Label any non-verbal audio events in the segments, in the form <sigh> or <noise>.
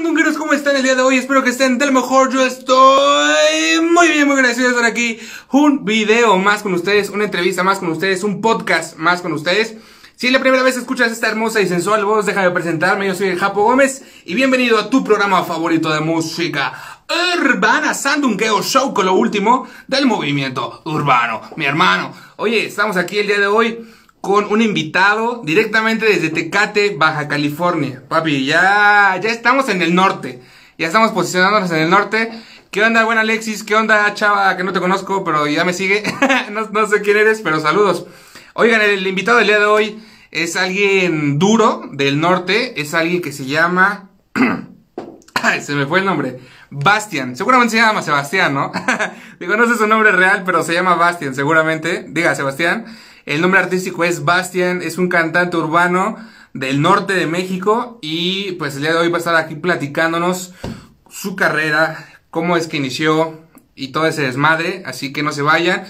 Sandungueros, ¿cómo están el día de hoy? Espero que estén del mejor. Yo estoy muy bien, muy agradecido de estar aquí. Un video más con ustedes, una entrevista más con ustedes, un podcast más con ustedes. Si es la primera vez que escuchas esta hermosa y sensual voz, déjame presentarme. Yo soy el Japo Gómez y bienvenido a tu programa favorito de música urbana, Sandungueo Show con lo último del movimiento urbano. Mi hermano. Oye, estamos aquí el día de hoy con un invitado directamente desde Tecate, Baja California. Papi, ya, ya estamos en el norte. Ya estamos posicionándonos en el norte. ¿Qué onda, buen Alexis? ¿Qué onda, chava? Que no te conozco, pero ya me sigue. <laughs> no, sé quién eres, pero saludos. Oigan, el invitado del día de hoy es alguien duro del norte. Es alguien que se llama... <clears throat> se me fue el nombre. Bastian. Seguramente se llama Sebastián, ¿no? <laughs> Digo, no sé su nombre real, pero se llama Bastian, seguramente. Diga, Sebastián. El nombre artístico es Bastian, es un cantante urbano del norte de México y pues el día de hoy va a estar aquí platicándonos su carrera, cómo es que inició y todo ese desmadre, así que no se vayan.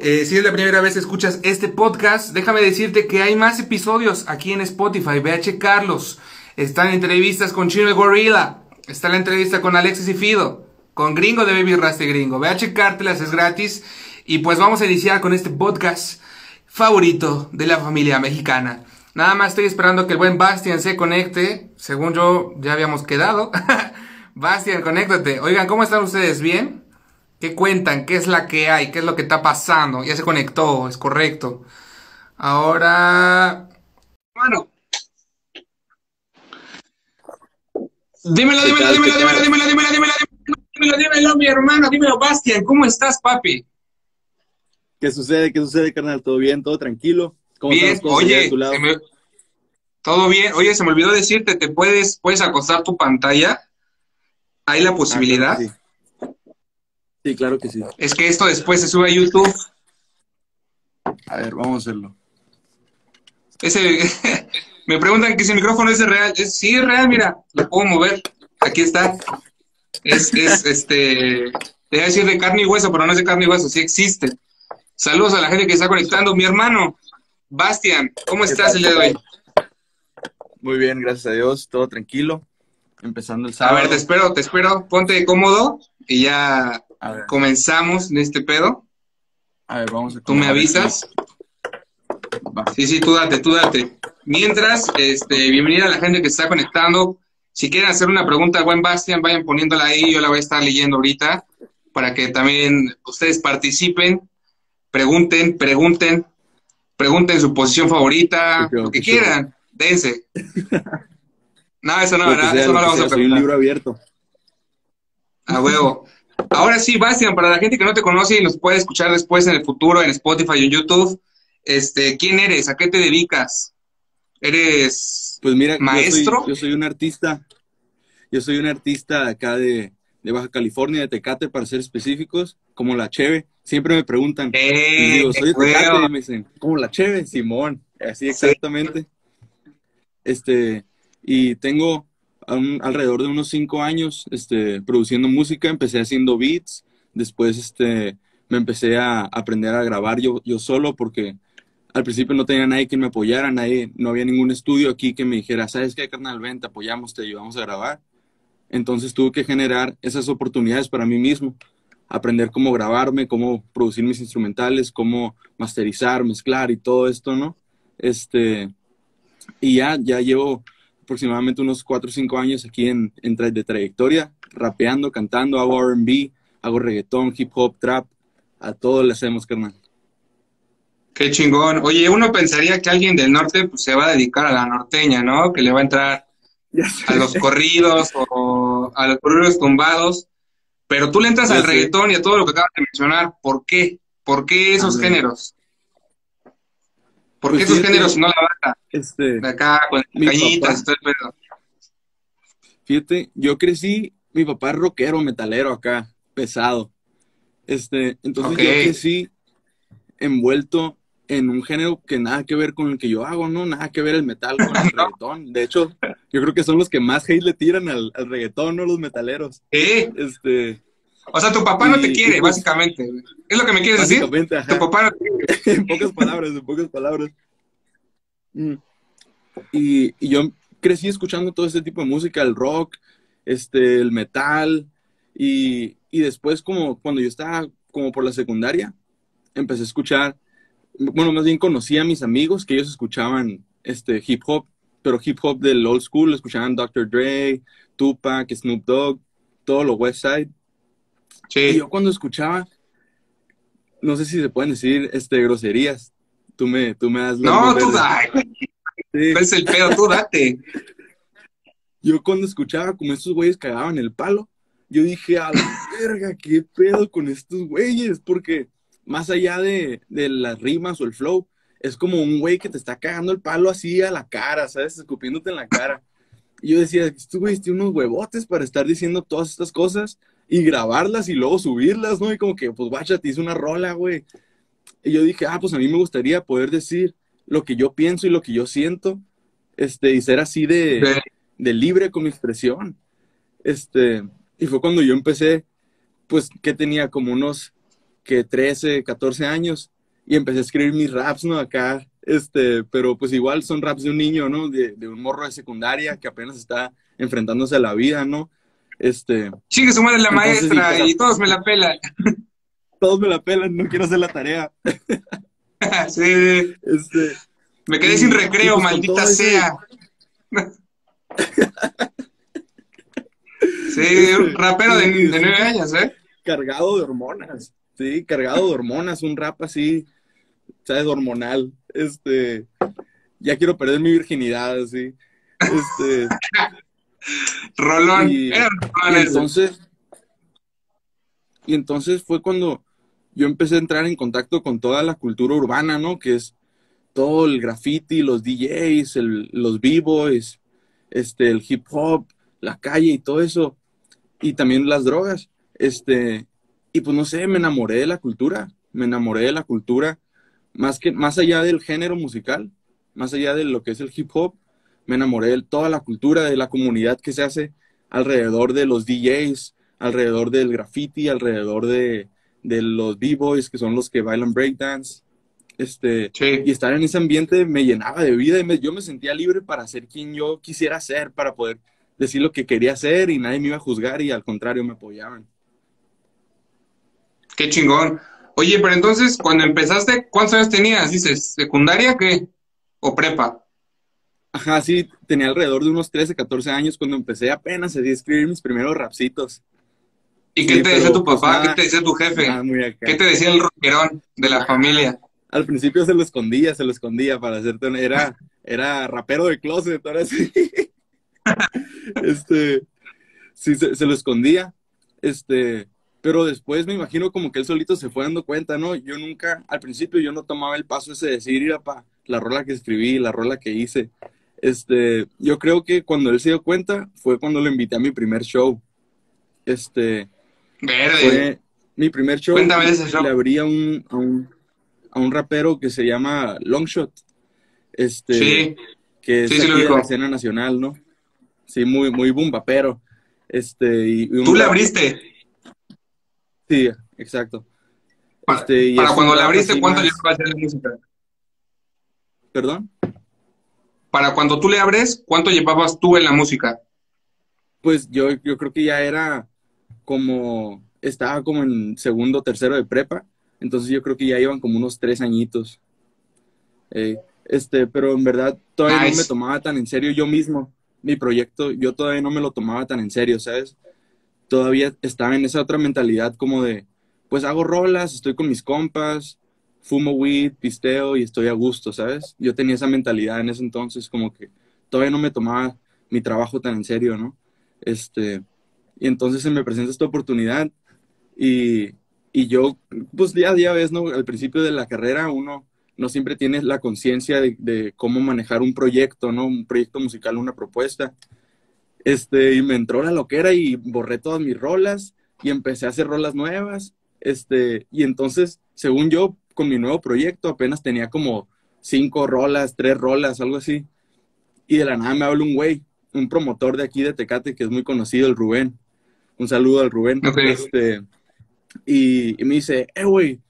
Eh, si es la primera vez que escuchas este podcast, déjame decirte que hay más episodios aquí en Spotify, ve a checarlos. Están entrevistas con Chino Gorilla, está la entrevista con Alexis y Fido, con Gringo de Baby Rasty Gringo, ve a checártelas, es gratis. Y pues vamos a iniciar con este podcast favorito de la familia mexicana. Nada más estoy esperando que el buen Bastian se conecte. Según yo, ya habíamos quedado. <laughs> Bastian, conéctate. Oigan, ¿cómo están ustedes? ¿Bien? ¿Qué cuentan? ¿Qué es la que hay? ¿Qué es lo que está pasando? Ya se conectó, es correcto. Ahora... Bueno. Dímelo, dímelo, dímelo, dímelo, dímelo, dímelo, dímelo, dímelo, dímelo, dímelo, mi hermano, dímelo, Bastian, ¿cómo estás, papi? ¿Qué sucede? ¿Qué sucede, carnal? ¿Todo bien? ¿Todo tranquilo? ¿Cómo bien, oye, todo bien. Oye, se me olvidó decirte, ¿te puedes, puedes acostar tu pantalla? ¿Hay la posibilidad? Ah, claro sí. sí. claro que sí. Es que esto después se sube a YouTube. A ver, vamos a hacerlo. Ese, <laughs> me preguntan que si el micrófono es real. Es, sí, es real, mira, lo puedo mover. Aquí está. Es, es este, te voy a decir de carne y hueso, pero no es de carne y hueso, sí existe. Saludos a la gente que está conectando. Mi hermano, Bastian, ¿cómo estás el día de hoy? Muy bien, gracias a Dios, todo tranquilo. Empezando el sábado. A ver, te espero, te espero. Ponte cómodo y ya comenzamos en este pedo. A ver, vamos a Tú me avisas. Sí, sí, tú date, tú date. Mientras, este, bienvenida a la gente que está conectando. Si quieren hacer una pregunta buen Bastian, vayan poniéndola ahí, yo la voy a estar leyendo ahorita para que también ustedes participen pregunten, pregunten, pregunten su posición favorita, lo que quieran, dense. <laughs> No, eso no, no eso no lo vamos a preguntar. Soy un libro abierto. A huevo. Ahora sí, Bastian, para la gente que no te conoce y nos puede escuchar después en el futuro en Spotify y en YouTube, este, ¿quién eres? ¿A qué te dedicas? ¿Eres pues mira, maestro? Yo soy, yo soy un artista, yo soy un artista acá de, de Baja California, de Tecate, para ser específicos, como la Cheve. Siempre me preguntan, eh, digo, soy de Tecate, y me dicen, como la Cheve, Simón, así exactamente. Este, y tengo alrededor de unos cinco años este, produciendo música, empecé haciendo beats, después este, me empecé a aprender a grabar yo, yo solo porque al principio no tenía nadie que me apoyara, nadie, no había ningún estudio aquí que me dijera, ¿sabes qué, carnal? Ven, te apoyamos, te ayudamos a grabar. Entonces tuve que generar esas oportunidades para mí mismo, aprender cómo grabarme, cómo producir mis instrumentales, cómo masterizar, mezclar y todo esto, ¿no? Este, y ya, ya llevo aproximadamente unos 4 o 5 años aquí en, en de trayectoria, rapeando, cantando, hago RB, hago reggaetón, hip hop, trap, a todo le hacemos, carnal. Qué chingón. Oye, uno pensaría que alguien del norte pues, se va a dedicar a la norteña, ¿no? Que le va a entrar <laughs> a los corridos o a los corridos tumbados, pero tú le entras al reggaetón y a todo lo que acabas de mencionar. ¿Por qué? ¿Por qué esos géneros? ¿Por qué pues esos géneros no la banda? Este, de acá, con cañitas, todo el pedo. Fíjate, yo crecí, mi papá es rockero, metalero acá, pesado. Este, entonces yo crecí envuelto en un género que nada que ver con el que yo hago, ¿no? Nada que ver el metal con el <laughs> reggaetón. De hecho, yo creo que son los que más hate le tiran al, reggaetón, ¿no? Los metaleros. ¿Eh? Este... O sea, tu papá no te quiere, pues, básicamente. ¿Es lo que me quieres decir? Ajá. Tu papá no te quiere. <laughs> en pocas palabras, en pocas palabras. Mm. Y, y, yo crecí escuchando todo este tipo de música, el rock, este, el metal, y, y después como cuando yo estaba como por la secundaria, empecé a escuchar, bueno, más bien conocí a mis amigos que ellos escuchaban este hip hop, pero hip hop del old school, escuchaban Dr. Dre, Tupac, Snoop Dogg, todo lo West Side. Sí. Y yo cuando escuchaba, no sé si se pueden decir este, groserías. Tú me, tú me das No, tú güey. Sí. <laughs> Es el pedo, tú date. Yo cuando escuchaba como estos güeyes cagaban el palo, yo dije, a la verga, qué pedo con estos güeyes, porque más allá de, de las rimas o el flow, es como un güey que te está cagando el palo así a la cara, ¿sabes? Escupiéndote en la cara. Y yo decía, estos güeyes tienen unos huevotes para estar diciendo todas estas cosas y grabarlas y luego subirlas, ¿no? Y como que, pues, guacha, te hice una rola, güey. Y yo dije, ah, pues a mí me gustaría poder decir lo que yo pienso y lo que yo siento, este, y ser así de, De- de libre con mi expresión. Este, y fue cuando yo empecé, pues, que tenía como unos, que 13, 14 años, y empecé a escribir mis raps, ¿no? Acá, este, pero pues igual son raps de un niño, ¿no? De, de un morro de secundaria que apenas está enfrentándose a la vida, ¿no? Este, Chingue su madre la Entonces, maestra dije, y todos me la pelan. <laughs> todos me la pelan, no quiero hacer la tarea. <laughs> sí. Este, Me quedé sin recreo, pues maldita sea. <laughs> sí, Ese- un rapero de, de nueve años, ¿eh? cargado de hormonas, sí, cargado de hormonas, un rap así, ¿sabes? Hormonal, este, ya quiero perder mi virginidad, así, este, <laughs> Rolón. Y- Era rolón entonces, y entonces fue cuando yo empecé a entrar en contacto con toda la cultura urbana, ¿no? Que es todo el graffiti, los DJs, el- los b-boys, este, el hip hop, la calle y todo eso, y también las drogas, este, y pues no sé, me enamoré de la cultura, me enamoré de la cultura, más que, más allá del género musical, más allá de lo que es el hip hop, me enamoré de toda la cultura, de la comunidad que se hace alrededor de los DJs, alrededor del graffiti, alrededor de, de los b-boys, que son los que bailan breakdance. Este, Sí. y estar en ese ambiente me llenaba de vida y me- yo me sentía libre para ser quien yo quisiera ser, para poder decir lo que quería hacer y nadie me iba a juzgar y al contrario me apoyaban. Qué chingón. Oye, pero entonces, cuando empezaste, ¿cuántos años tenías? Dices, ¿secundaria qué? ¿O prepa? Ajá, sí, tenía alrededor de unos 13, 14 años cuando empecé apenas a escribir mis primeros rapsitos. ¿Y qué te decía tu papá? ¿Qué te decía tu jefe? Ah, muy acá. ¿Qué te decía el rockerón de la familia? Al principio se lo escondía, se lo escondía para hacerte una- era <laughs> era rapero de closet, ahora sí. <laughs> este sí se, se lo escondía. Este, pero después me imagino como que él solito se fue dando cuenta, ¿no? Yo nunca, al principio yo no tomaba el paso ese de decir, mira, pa, la rola que escribí, la rola que hice. Este, yo creo que cuando él se dio cuenta fue cuando lo invité a mi primer show. Este, Verde. fue mi primer show. Cuéntame ese show. Le abrí a un, a un, a un rapero que se llama Longshot. Este, Sí. que es Sí, sí, lo aquí de ubico. la escena nacional, ¿no? Sí, muy, muy bumbapero. Este, y, Tú le abriste. Sí, exacto. Para, Este, para cuando rap abriste, ¿cuánto más- llevabas de música? ¿Perdón? Para cuando tú le abres, ¿cuánto llevabas tú en la música? Pues yo, yo creo que ya era como, estaba como en segundo, tercero de prepa, entonces yo creo que ya iban como unos tres añitos. Eh, este, pero en verdad todavía Nice. no me tomaba tan en serio yo mismo. Mi proyecto, yo todavía no me lo tomaba tan en serio, ¿sabes? Todavía estaba en esa otra mentalidad como de, pues hago rolas, estoy con mis compas, fumo weed, pisteo y estoy a gusto, ¿sabes? Yo tenía esa mentalidad en ese entonces, como que todavía no me tomaba mi trabajo tan en serio, ¿no? Este, y entonces se me presenta esta oportunidad y, y yo, pues ya, ya ves, ¿no? Al principio de la carrera uno no siempre tiene la conciencia de cómo manejar un proyecto, ¿no? Un proyecto musical, una propuesta. Este, y me entró la loquera y borré todas mis rolas y empecé a hacer rolas nuevas. Este, y entonces, según yo, con mi nuevo proyecto apenas tenía como cinco rolas, tres rolas, algo así. Y de la nada me habla un güey, un promotor de aquí de Tecate que es muy conocido, el Rubén. Un saludo al Rubén. Este, y, y me dice, eh, güey,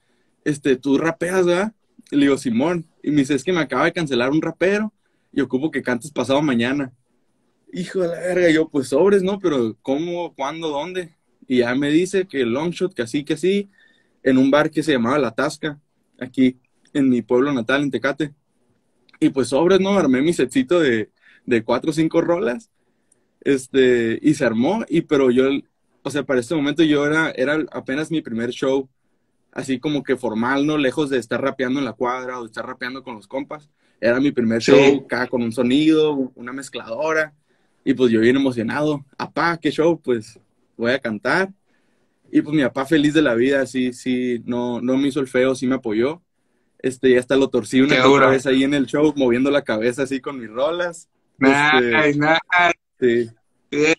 este, tú rapeas, ¿verdad? Y le digo, Simón. Y me dice, es que me acaba de cancelar un rapero y ocupo que cantes pasado mañana. Hijo de la verga, yo pues sobres, ¿no? Pero ¿cómo, cuándo, dónde? Y ya me dice que el long shot, que así, que así, en un bar que se llamaba La Tasca, aquí en mi pueblo natal, en Tecate. Y pues sobres, ¿no? Armé mi setcito de, de cuatro o cinco rolas, este, y se armó, y pero yo, o sea, para este momento yo era, era apenas mi primer show, así como que formal, ¿no? Lejos de estar rapeando en la cuadra o de estar rapeando con los compas. Era mi primer show acá con un sonido, una mezcladora. Y pues yo bien emocionado. Apá, qué show, pues voy a cantar. Y pues mi papá feliz de la vida, sí, sí, no, no me hizo el feo, sí me apoyó. Este, ya hasta lo torcí una vez ahí en el show, moviendo la cabeza así con mis rolas. Nice, este, nice. Sí.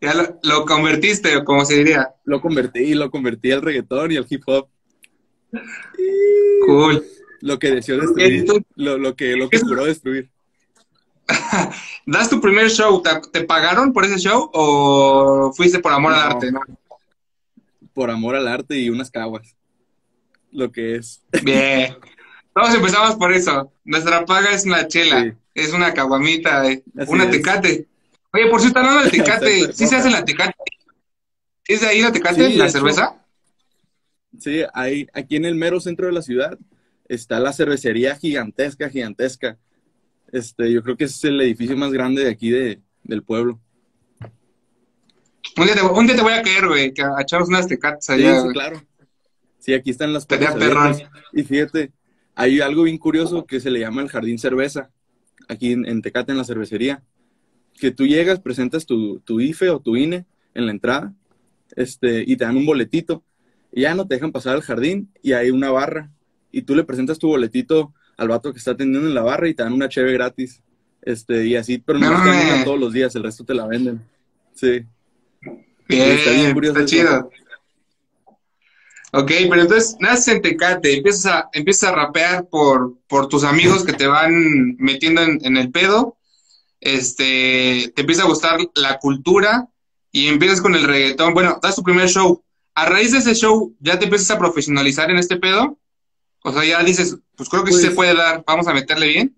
Ya lo, lo, convertiste, como se diría. Lo convertí, lo convertí al reggaetón y al hip hop. Cool. Lo que deseó destruir. Lo, lo, que, lo que juró destruir. <laughs> ¿Das tu primer show? ¿Te, pagaron por ese show o fuiste por amor al arte? Por amor al arte y unas caguas. Lo que es. Bien. <laughs> Todos empezamos por eso. Nuestra paga es una chela, es una caguamita, eh, una tecate. Oye, por cierto, hablando del <laughs> tecate, ¿sí se hace la tecate? ¿Es de ahí la tecate, la cerveza? Sí, hay, aquí en el mero centro de la ciudad está la cervecería gigantesca, gigantesca. Este, yo creo que es el edificio más grande de aquí de, del pueblo. Un día, te, un día te voy a caer, güey, que unas tecates allá. Sí, claro. Sí, aquí están las puertas. Y fíjate, hay algo bien curioso que se le llama el jardín cerveza, aquí en, en Tecate, en la cervecería que tú llegas, presentas tu, tu, IFE o tu INE en la entrada este, y te dan un boletito. Y ya no te dejan pasar al jardín y hay una barra. Y tú le presentas tu boletito al vato que está atendiendo en la barra y te dan una cheve gratis. Este, y así, pero no, te dan todos los días, el resto te la venden. Sí. Bien, está, chido. Ok, pero entonces naces en Tecate, empiezas a, empiezas a rapear por, por tus amigos que te van metiendo en, en el pedo este, te empieza a gustar la cultura y empiezas con el reggaetón. Bueno, das tu primer show. A raíz de ese show, ¿ya te empiezas a profesionalizar en este pedo? O sea, ya dices, pues creo que sí se pues puede dar, vamos a meterle bien.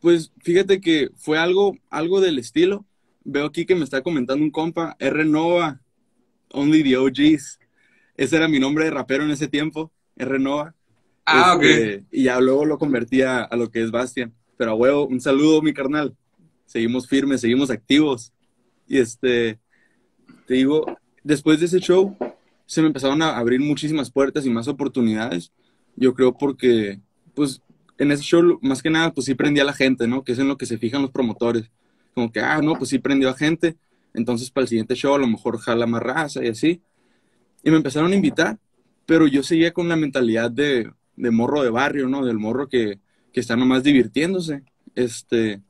Pues fíjate que fue algo, algo del estilo. Veo aquí que me está comentando un compa, R Nova, Only the OGs. Ese era mi nombre de rapero en ese tiempo, R Nova. Ah, ok. Este, y ya luego lo convertí a, a lo que es Bastian. Pero a huevo, un saludo, mi carnal. Seguimos firmes, seguimos activos. Y este, te digo, después de ese show, se me empezaron a abrir muchísimas puertas y más oportunidades. Yo creo porque, pues, en ese show, más que nada, pues sí prendía a la gente, ¿no? Que es en lo que se fijan los promotores. Como que, ah, no, pues sí prendió a gente. Entonces, para el siguiente show, a lo mejor jala más raza y así. Y me empezaron a invitar, pero yo seguía con la mentalidad de, de morro de barrio, ¿no? Del morro que, que están nomás divirtiéndose. Este,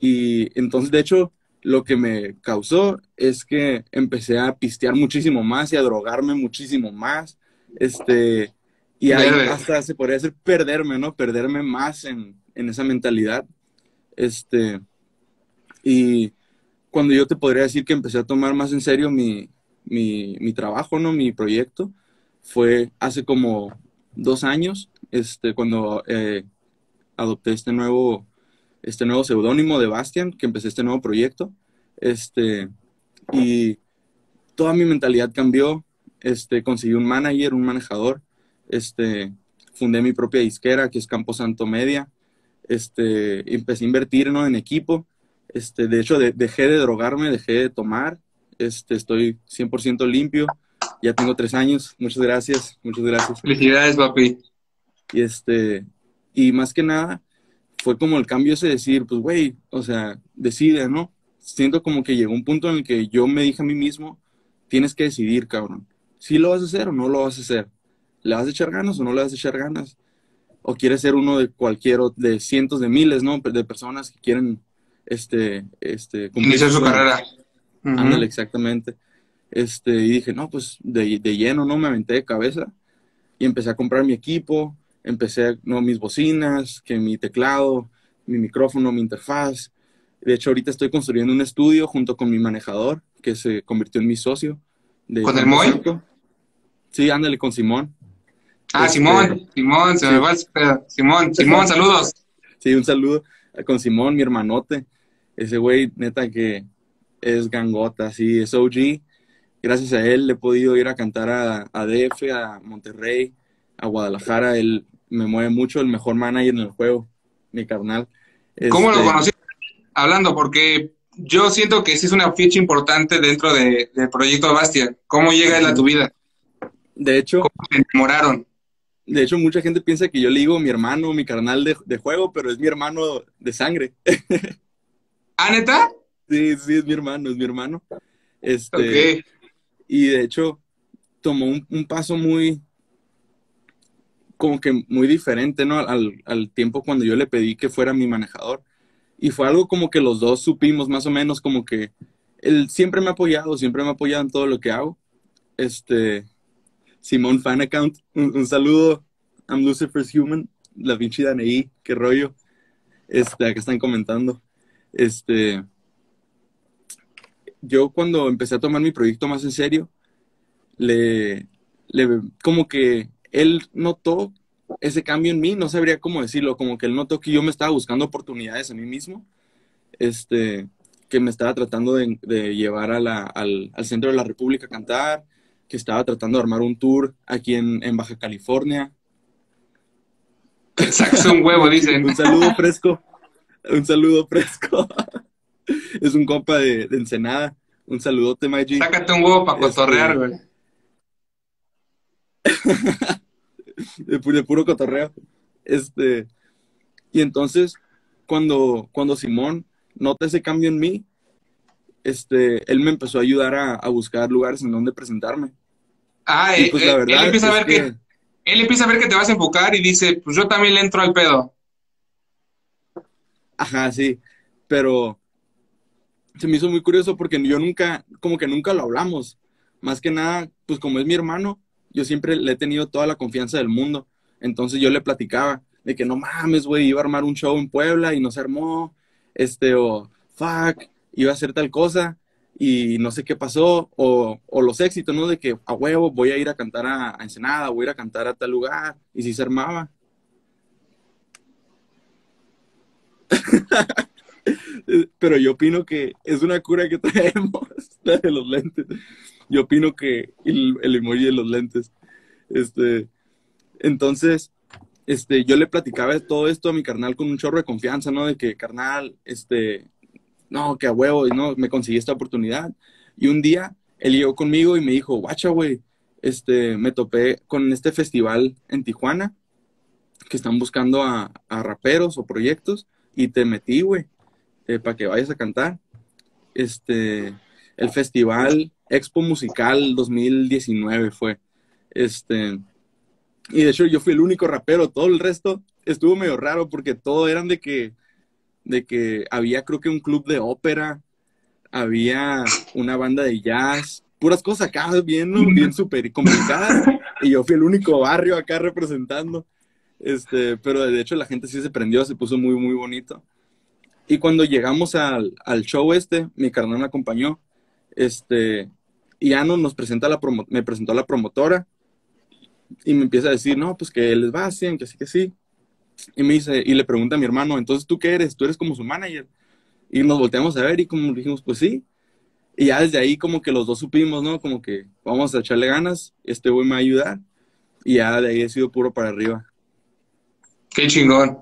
y entonces, de hecho, lo que me causó es que empecé a pistear muchísimo más y a drogarme muchísimo más. Este, y ahí hasta se podría decir perderme, ¿no? Perderme más en, en esa mentalidad. Este, y cuando yo te podría decir que empecé a tomar más en serio mi, mi, mi trabajo, ¿no? Mi proyecto, fue hace como dos años, este, cuando eh, adopté este nuevo, este nuevo seudónimo de Bastian, que empecé este nuevo proyecto. Este, y toda mi mentalidad cambió. Este, conseguí un manager, un manejador. Este, fundé mi propia disquera, que es Campo Santo Media. Este, empecé a invertir en equipo. Este, de hecho, dejé de drogarme, dejé de tomar. Este, estoy 100% limpio. Ya tengo tres años. Muchas gracias. Muchas gracias. Felicidades, papi. Y este, y más que nada, fue como el cambio ese de decir, pues, güey, o sea, decide, ¿no? Siento como que llegó un punto en el que yo me dije a mí mismo, tienes que decidir, cabrón. Si lo vas a hacer o no lo vas a hacer. ¿Le vas a echar ganas o no le vas a echar ganas? O quieres ser uno de cualquier, de cientos de miles, ¿no? De personas que quieren, este, este... Iniciar su carrera. Ándale, exactamente. Este, y dije, no, pues de, de lleno, ¿no? Me aventé de cabeza y empecé a comprar mi equipo, empecé, no, mis bocinas, que mi teclado, mi micrófono, mi interfaz. De hecho, ahorita estoy construyendo un estudio junto con mi manejador, que se convirtió en mi socio. ¿Con el Moy? Sí, ándale, con Simón. Ah, este, Simón, Simón, se me va Simón, <laughs> Simón, saludos. Sí, un saludo. con Simón, mi hermanote. Ese güey, neta, que es gangota, sí, es OG. Gracias a él he podido ir a cantar a, a DF, a Monterrey, a Guadalajara. Él me mueve mucho, el mejor manager en el juego, mi carnal. ¿Cómo lo este, conocí? Hablando, porque yo siento que sí es una ficha importante dentro de, del proyecto Bastia. ¿Cómo llega él a tu vida? De hecho, ¿Cómo se enamoraron? De hecho, mucha gente piensa que yo le digo mi hermano, mi carnal de, de juego, pero es mi hermano de sangre. <laughs> ¿Ah, neta? Sí, sí, es mi hermano, es mi hermano. Este, Y de hecho, tomó un, un, paso muy, como que muy diferente, ¿no? Al, al, tiempo cuando yo le pedí que fuera mi manejador. Y fue algo como que los dos supimos más o menos, como que él siempre me ha apoyado, siempre me ha apoyado en todo lo que hago. Este, Simón Fan Account, un, saludo. I'm Lucifer's Human, la pinche Daneí, qué rollo. Este, acá están comentando. Este, yo cuando empecé a tomar mi proyecto más en serio, le, le como que él notó ese cambio en mí, no sabría cómo decirlo, como que él notó que yo me estaba buscando oportunidades a mí mismo, este, que me estaba tratando de, de llevar a la, al, al, centro de la República a cantar, que estaba tratando de armar un tour aquí en, en Baja California. Saca un huevo, <laughs> dicen. un saludo fresco, un saludo fresco. <laughs> es un compa de, de Ensenada. Un saludote, Maggi. Sácate un huevo para cotorrear, güey. De, de, puro cotorreo. Este, y entonces, cuando, cuando Simón nota ese cambio en mí, este, él me empezó a ayudar a, a buscar lugares en donde presentarme. Ah, y pues, eh, la verdad, él empieza a ver que, que, él empieza a ver que te vas a enfocar y dice, pues yo también le entro al pedo. Ajá, sí, pero se me hizo muy curioso porque yo nunca, como que nunca lo hablamos. Más que nada, pues como es mi hermano, yo siempre le he tenido toda la confianza del mundo. Entonces yo le platicaba de que no mames, güey, iba a armar un show en Puebla y no se armó, este, o fuck, iba a hacer tal cosa y no sé qué pasó, o, los éxitos, ¿no? De que a huevo voy a ir a cantar a, Ensenada, voy a ir a cantar a tal lugar, y si se armaba. <laughs> Pero yo opino que es una cura que traemos, <laughs> la de los lentes. <laughs> Yo opino que el, el emoji de los lentes. Este, entonces, este, yo le platicaba todo esto a mi carnal con un chorro de confianza, ¿no? De que, carnal, este, no, que a huevo, y no, me conseguí esta oportunidad. Y un día, él llegó conmigo y me dijo, guacha, güey, este, me topé con este festival en Tijuana, que están buscando a, a raperos o proyectos, y te metí, güey eh, para que vayas a cantar. Este, el festival Expo Musical 2019 fue. Este, y de hecho yo fui el único rapero, todo el resto estuvo medio raro porque todo eran de que, de que había creo que un club de ópera, había una banda de jazz, puras cosas acá bien, bien súper complicadas. Y yo fui el único barrio acá representando. Este, pero de hecho la gente sí se prendió, se puso muy, muy bonito. Y cuando llegamos al, al show este, mi carnal me acompañó, este, y Ano nos presenta la promo me presentó a la promotora y me empieza a decir, no, pues que les va así, que sí, que sí. Y me dice, y le pregunta a mi hermano, entonces, ¿tú qué eres? ¿Tú eres como su manager? Y nos volteamos a ver y como dijimos, pues sí. Y ya desde ahí como que los dos supimos, ¿no? Como que vamos a echarle ganas, este güey me va a ayudar. Y ya de ahí he sido puro para arriba. Qué chingón.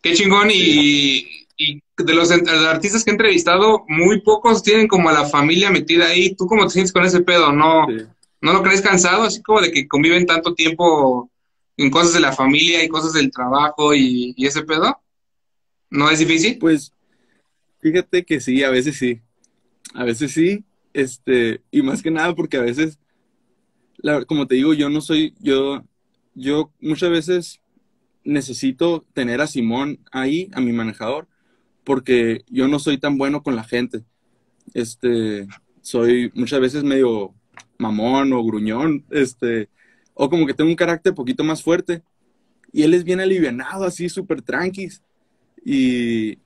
Qué chingón y, y de los, artistas que he entrevistado, muy pocos tienen como a la familia metida ahí. ¿Tú cómo te sientes con ese pedo? ¿No, sí. ¿no lo crees cansado? Así como de que conviven tanto tiempo en cosas de la familia y cosas del trabajo y, y ese pedo. ¿No es difícil? Pues fíjate que sí, a veces sí. A veces sí, este, y más que nada porque a veces, la, como te digo, yo no soy, yo, yo muchas veces necesito tener a Simón ahí, a mi manejador, porque yo no soy tan bueno con la gente. Este, soy muchas veces medio mamón o gruñón, este, o como que tengo un carácter poquito más fuerte. Y él es bien alivianado, así súper tranquis. Y,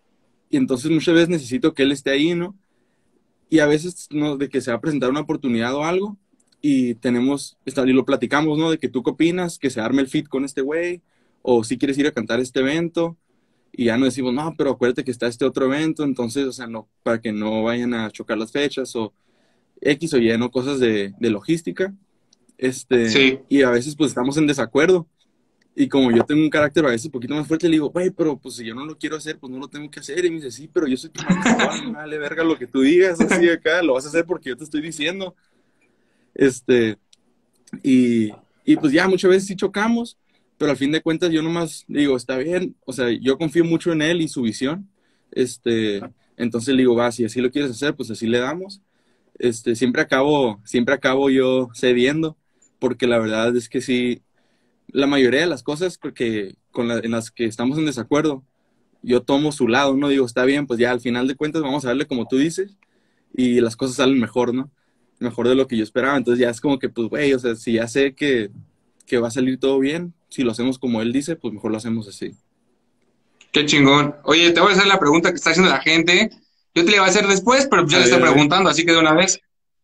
entonces muchas veces necesito que él esté ahí, ¿no? Y a veces, ¿no? De que se va a presentar una oportunidad o algo, y tenemos, y lo platicamos, ¿no? De que tú qué opinas, que se arme el fit con este güey, o si quieres ir a cantar este evento, y ya no decimos, no, pero acuérdate que está este otro evento, entonces, o sea, no, para que no vayan a chocar las fechas o X o Y, ¿no? Cosas de, de logística. Este, Sí. Y a veces pues estamos en desacuerdo. Y como yo tengo un carácter a veces un poquito más fuerte, le digo, güey, pero pues si yo no lo quiero hacer, pues no lo tengo que hacer. Y me dice, sí, pero yo soy tu maestro, vale verga lo que tú digas, <laughs> así acá, lo vas a hacer porque yo te estoy diciendo. Este, y, y pues ya muchas veces sí chocamos, pero al fin de cuentas yo nomás digo, está bien, o sea, yo confío mucho en él y su visión. Este, entonces le digo, va, si así lo quieres hacer, pues así le damos. Este, siempre acabo, siempre acabo yo cediendo, porque la verdad es que sí, la mayoría de las cosas que, con la- en las que estamos en desacuerdo, yo tomo su lado, ¿no? Digo, está bien, pues ya al final de cuentas vamos a darle como tú dices y las cosas salen mejor, ¿no? Mejor de lo que yo esperaba. Entonces ya es como que, pues, güey, o sea, si ya sé que, que va a salir todo bien, si lo hacemos como él dice, pues mejor lo hacemos así. Qué chingón. Oye, te voy a hacer la pregunta que está haciendo la gente. Yo te la iba a hacer después, pero ya le ver. preguntando, así que de una vez.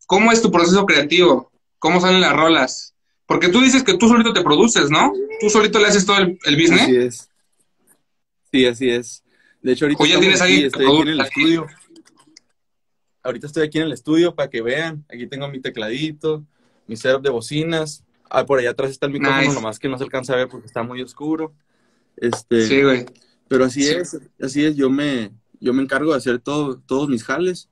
¿Cómo es tu proceso creativo? ¿Cómo salen las rolas? Porque tú dices que tú solito te produces, ¿no? Tú solito le haces todo el, el business. Así es. Sí, así es. De hecho, ahorita O ya estamos tienes aquí, que estoy aquí en el estudio. Ahorita estoy aquí en el estudio para que vean. Aquí tengo mi tecladito, mi setup de bocinas. Ah, por allá atrás está el micrófono, Nice. nomás que no se alcanza a ver porque está muy oscuro. Este, Sí, güey. pero así Sí. es, así es. Yo me, yo me encargo de hacer todo, todos mis jales.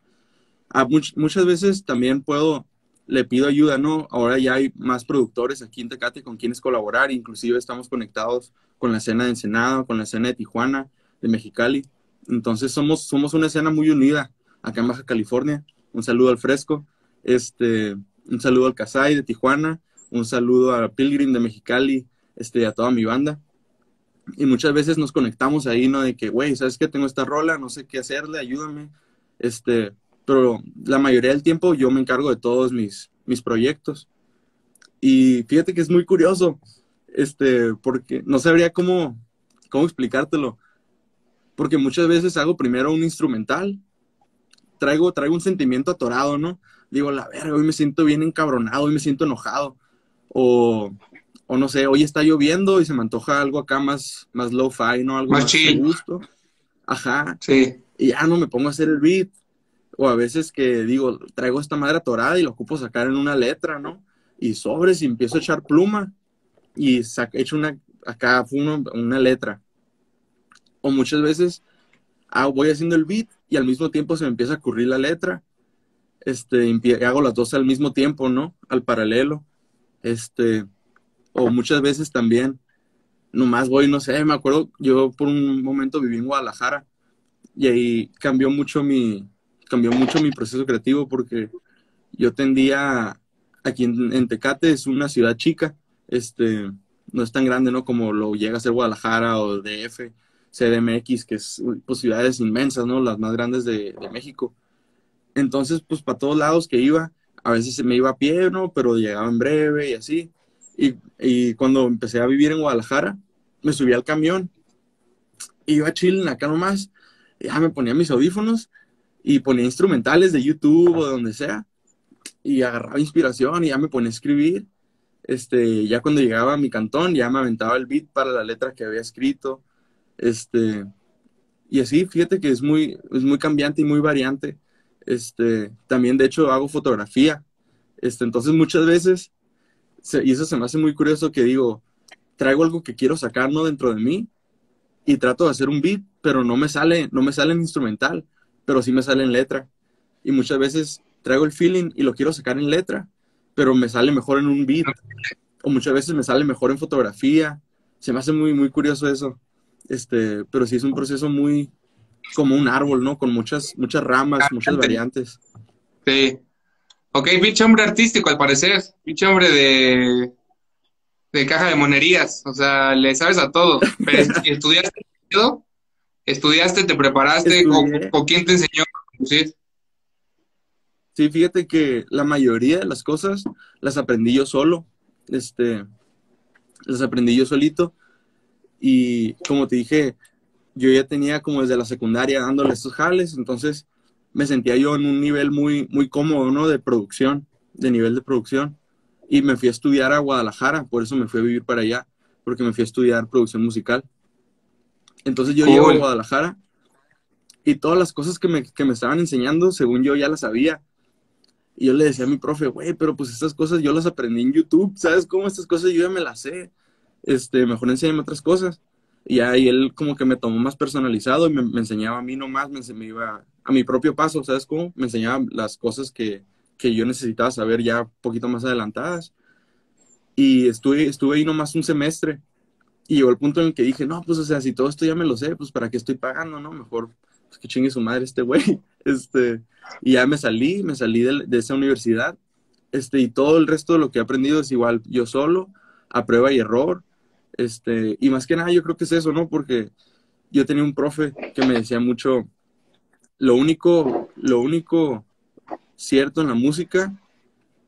Ah, much- muchas veces también puedo, le pido ayuda, ¿no? Ahora ya hay más productores aquí en Tecate con quienes colaborar. Inclusive estamos conectados con la escena de Ensenada, con la escena de Tijuana, de Mexicali. Entonces somos, somos una escena muy unida acá en Baja California. Un saludo al Fresco, este, un saludo al Casay de Tijuana, un saludo a Pilgrim de Mexicali, este, a toda mi banda. Y muchas veces nos conectamos ahí, ¿no? De que, güey, ¿sabes qué? Tengo esta rola, no sé qué hacerle, ayúdame. Este, pero la mayoría del tiempo yo me encargo de todos mis, mis proyectos. Y fíjate que es muy curioso, este, porque no sabría cómo, cómo explicártelo. Porque muchas veces hago primero un instrumental, traigo, traigo un sentimiento atorado, ¿no? Digo, la verga, hoy me siento bien encabronado, hoy me siento enojado. O, o no sé, hoy está lloviendo y se me antoja algo acá más, más low-fi, ¿no? Algo Más más, chill. gusto. Ajá, Sí. y ya no me pongo a hacer el beat. O a veces que digo, traigo esta madre atorada y lo ocupo sacar en una letra, ¿no? Y sobres y empiezo a echar pluma y saca, echo una, acá uno, una letra. O muchas veces ah, voy haciendo el beat y al mismo tiempo se me empieza a ocurrir la letra. Este, hago las dos al mismo tiempo, ¿no? Al paralelo. Este, o muchas veces también, nomás voy, no sé, me acuerdo, yo por un momento viví en Guadalajara y ahí cambió mucho mi, cambió mucho mi proceso creativo porque yo tendía, aquí en, en Tecate es una ciudad chica, este, no es tan grande, ¿no? Como lo llega a ser Guadalajara o DF, CDMX, que es pues, ciudades inmensas, ¿no? Las más grandes de, de México. Entonces, pues para todos lados que iba, a veces se me iba a pie. Pero llegaba en breve y así. Y, y cuando empecé a vivir en Guadalajara, me subí al camión, iba chill acá nomás, ya me ponía mis audífonos y ponía instrumentales de YouTube o de donde sea y agarraba inspiración y ya me ponía a escribir. Este, ya cuando llegaba a mi cantón, ya me aventaba el beat para la letra que había escrito. Este, y así, fíjate que es muy, es muy cambiante y muy variante. Este, también de hecho hago fotografía. Este, entonces muchas veces, se- y eso se me hace muy curioso que digo, traigo algo que quiero sacar, ¿no? Dentro de mí y trato de hacer un beat, pero no me sale, no me sale en instrumental, pero sí me sale en letra. Y muchas veces traigo el feeling y lo quiero sacar en letra, pero me sale mejor en un beat. O muchas veces me sale mejor en fotografía. Se me hace muy, muy curioso eso. Este, pero sí es un proceso muy como un árbol, ¿no? Con muchas, muchas ramas, muchas variantes. Sí. Ok, pinche hombre artístico al parecer. Pinche hombre de, de caja de monerías. O sea, le sabes a todo. Pero <laughs> es- ¿estudiaste? ¿Estudiaste? ¿Te preparaste? ¿Con, con quién te enseñó a producir? Sí, fíjate que la mayoría de las cosas las aprendí yo solo. Este, las aprendí yo solito. Y como te dije, yo ya tenía como desde la secundaria dándole estos jales, entonces me sentía yo en un nivel muy, muy cómodo, ¿no? De producción, de nivel de producción. Y me fui a estudiar a Guadalajara, por eso me fui a vivir para allá, porque me fui a estudiar producción musical. Entonces yo llego a Guadalajara y todas las cosas que me, que me estaban enseñando, según yo ya las sabía. Y yo le decía a mi profe, güey, pero pues estas cosas yo las aprendí en YouTube, ¿sabes cómo? Estas cosas yo ya me las sé. Este, mejor enséñame otras cosas. Y ahí él como que me tomó más personalizado y me, enseñaba a mí nomás, me, me, iba a mi propio paso, ¿sabes cómo? Me enseñaba las cosas que, que yo necesitaba saber ya un poquito más adelantadas. Y estuve, estuve ahí nomás un semestre. Y llegó el punto en el que dije, no, pues o sea, si todo esto ya me lo sé, pues para qué estoy pagando, ¿no? Mejor pues, que chingue su madre este güey. <laughs> Este, y ya me salí, me salí de, de, esa universidad. Este, y todo el resto de lo que he aprendido es igual, yo solo, a prueba y error. Este, y más que nada yo creo que es eso, ¿no? Porque yo tenía un profe que me decía mucho, lo único, lo único cierto en la música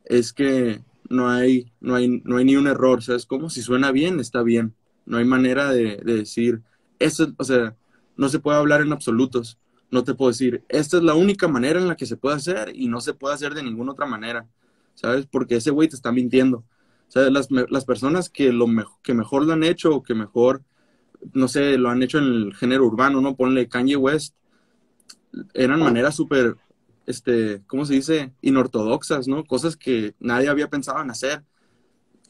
es que no hay, no hay, no hay ni un error, ¿sabes cómo? Si suena bien, está bien. No hay manera de, de decir, eso, o sea, no se puede hablar en absolutos. No te puedo decir, esta es la única manera en la que se puede hacer y no se puede hacer de ninguna otra manera, ¿sabes? Porque ese güey te está mintiendo. ¿Sabes? Las, las personas que, lo que mejor lo han hecho o que mejor, no sé, lo han hecho en el género urbano, ¿no? Ponle Kanye West, eran maneras súper, este, ¿cómo se dice? Inortodoxas, ¿no? Cosas que nadie había pensado en hacer.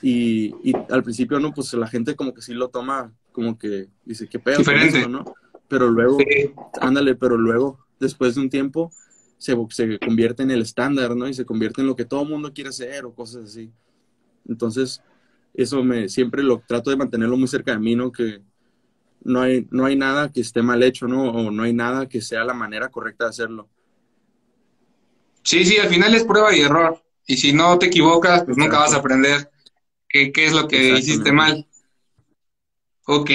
Y, y, al principio, ¿no? Pues la gente como que sí lo toma como que dice, ¿qué pedo? Diferente. ¿no? pero luego, ándale, pero luego, después de un tiempo, se, se, convierte en el estándar, ¿no? Y se convierte en lo que todo el mundo quiere hacer o cosas así. Entonces, eso me siempre lo trato de mantenerlo muy cerca de mí, ¿no? Que no hay, no hay nada que esté mal hecho, ¿no? O no hay nada que sea la manera correcta de hacerlo. Sí, sí, al final es prueba y error. Y si no te equivocas, pues nunca vas a aprender qué, qué es lo que hiciste mal. Ok,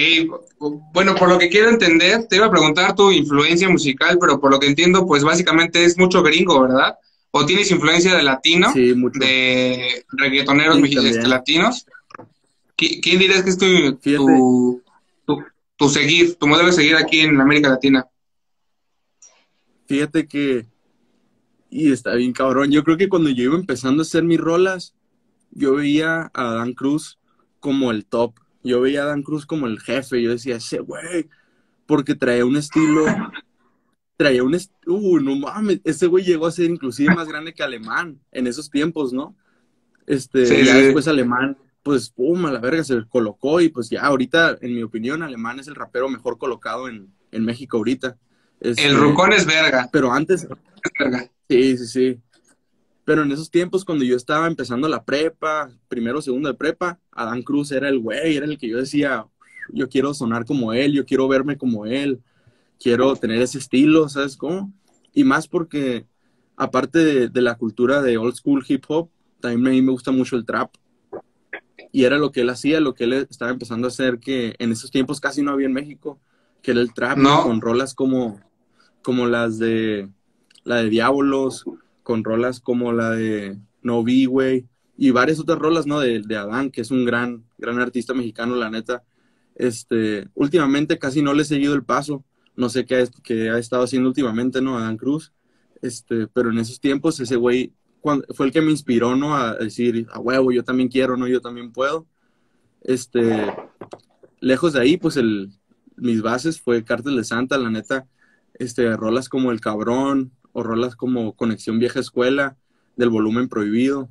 bueno, por lo que quiero entender, te iba a preguntar tu influencia musical, pero por lo que entiendo, pues básicamente es mucho gringo, ¿verdad? ¿O tienes influencia de latino? Sí, mucho. De reggaetoneros este, latinos. ¿Quién dirías que es tu, tu, tu, seguir, tu modelo de seguir aquí en América Latina? Fíjate que, y está bien cabrón, yo creo que cuando yo iba empezando a hacer mis rolas, yo veía a Dan Cruz como el top yo veía a Dan Cruz como el jefe, yo decía, ese güey, porque traía un estilo, traía un uh, no mames, ese güey llegó a ser inclusive más grande que Alemán en esos tiempos, ¿no? Este, ya después Alemán, pues, pum, a la verga se colocó y pues ya ahorita, en mi opinión, Alemán es el rapero mejor colocado en, en México ahorita. Este, el Rucón es verga. Pero antes... Es verga. Sí, sí, sí. Pero en esos tiempos, cuando yo estaba empezando la prepa, primero, segundo de prepa, Adán Cruz era el güey, era el que yo decía, yo quiero sonar como él, yo quiero verme como él, quiero tener ese estilo, ¿sabes cómo? Y más porque, aparte de, la cultura de old school hip hop, también a mí me gusta mucho el trap. Y era lo que él hacía, lo que él estaba empezando a hacer, que en esos tiempos casi no había en México, que era el trap, con rolas como, como las de la de Diabolos, con rolas como la de No Vi, güey, y varias otras rolas, ¿no? De, de, Adán, que es un gran, gran artista mexicano, la neta. Este, últimamente casi no le he seguido el paso, no sé qué, qué ha estado haciendo últimamente, ¿no? Adán Cruz, este, pero en esos tiempos ese güey fue el que me inspiró, ¿no? A decir, a huevo, yo también quiero, ¿no? Yo también puedo. Este, lejos de ahí, pues mis bases fue Cártel de Santa, la neta, este, rolas como El Cabrón, o rolas como Conexión Vieja Escuela, del volumen prohibido.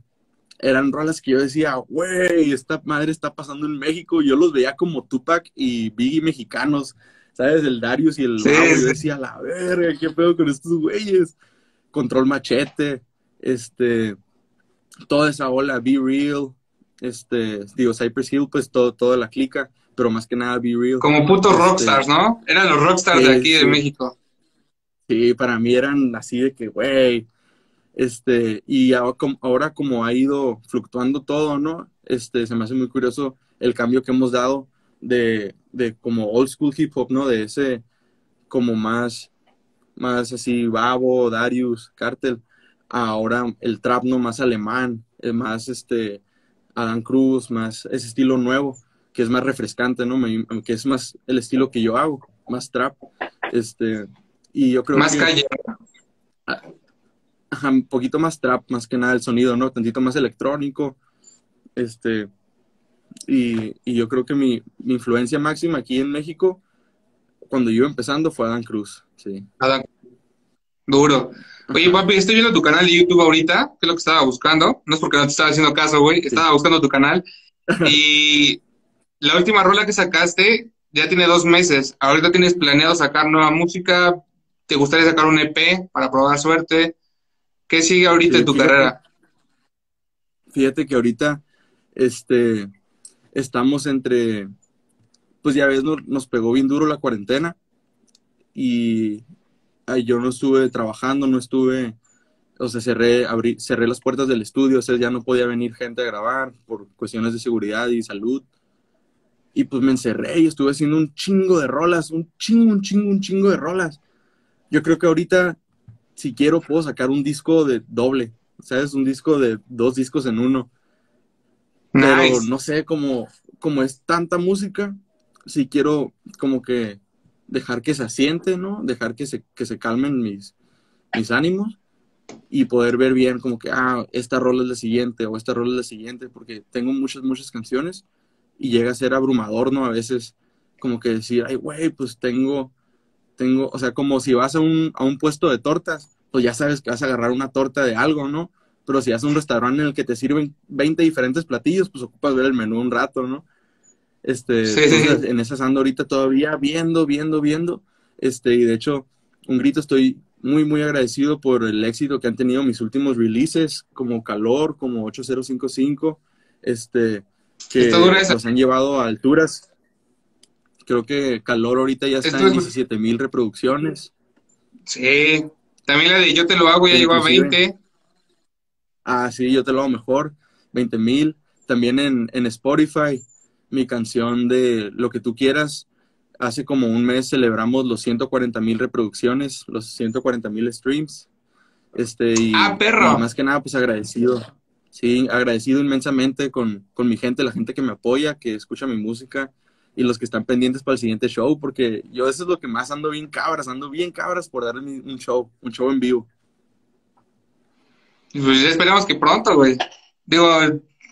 Eran rolas que yo decía, güey, esta madre está pasando en México. Yo los veía como Tupac y Biggie mexicanos, ¿sabes? El Darius y el sí, Yo decía, la verga, qué pedo con estos güeyes. Control Machete, este, toda esa ola, Be Real, este, digo, Cypress Hill, pues todo, toda la clica, pero más que nada Be Real. Como putos este, rockstars, ¿no? Eran los rockstars de aquí de México. Sí, para mí eran así de que, güey, este, y ahora como ha ido fluctuando todo, ¿no? Este, se me hace muy curioso el cambio que hemos dado de, de como old school hip hop, ¿no? De ese como más, más así, Babo, Darius, Cartel, ahora el trap, ¿no? Más alemán, más este, Adam Cruz, más ese estilo nuevo, que es más refrescante, ¿no? que es más el estilo que yo hago, más trap, este, y yo creo más calle. Ajá, un poquito más trap, más que nada el sonido, ¿no? Tantito más electrónico. Este. Y, y yo creo que mi, mi, influencia máxima aquí en México, cuando yo empezando fue Adán Cruz, sí. Adán. Duro. Oye, papi, estoy viendo tu canal de YouTube ahorita, que es lo que estaba buscando. No es porque no te estaba haciendo caso, güey. Estaba buscando tu canal. Y <laughs> la última rola que sacaste ya tiene dos meses. Ahorita tienes planeado sacar nueva música. ¿Te gustaría sacar un EP para probar suerte? ¿Qué sigue ahorita en tu carrera? Fíjate que ahorita, este, estamos entre, pues ya ves, nos pegó bien duro la cuarentena y yo no estuve trabajando, no estuve, o sea, cerré, abrí, cerré las puertas del estudio, o sea, ya no podía venir gente a grabar por cuestiones de seguridad y salud. Y pues me encerré y estuve haciendo un chingo de rolas, un chingo, un chingo, un chingo de rolas. Yo creo que ahorita, si quiero, puedo sacar un disco de doble, ¿sabes? Un disco de dos discos en uno. Pero no sé, como, como es tanta música, si quiero como que dejar que se asiente, ¿no? Dejar que se, que se calmen mis, mis ánimos y poder ver bien como que, ah, esta rola es la siguiente o esta rola es la siguiente, porque tengo muchas, muchas canciones y llega a ser abrumador, ¿no? A veces como que decir, ay, güey, pues tengo, tengo, o sea, como si vas a un, a un puesto de tortas, pues ya sabes que vas a agarrar una torta de algo, ¿no? Pero si a un restaurante en el que te sirven 20 diferentes platillos, pues ocupas ver el menú un rato, ¿no? Este, en esas ando ahorita todavía viendo, viendo, viendo. Este, y de hecho, un grito estoy muy, muy agradecido por el éxito que han tenido mis últimos releases, como Calor, como 8055, este, que los han llevado a alturas. Creo que Calor ahorita ya está en 17 mil reproducciones. Sí, también la de Yo te lo hago ya llegó a 20. Ah, sí, yo te lo hago mejor, 20 mil. También en, en Spotify mi canción de Lo que tú quieras. Hace como un mes celebramos los 140 mil reproducciones, los 140 mil streams. Este, y ah, perro. Más que nada, pues agradecido. Sí, agradecido inmensamente con, con mi gente, la gente que me apoya, que escucha mi música y los que están pendientes para el siguiente show, porque yo eso es lo que más ando bien cabras, ando bien cabras por darle un show, un show en vivo. Pues esperamos que pronto, güey. Digo,